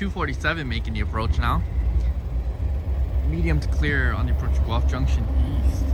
247 making the approach now. Medium to clear on the approach to Guelph Junction East.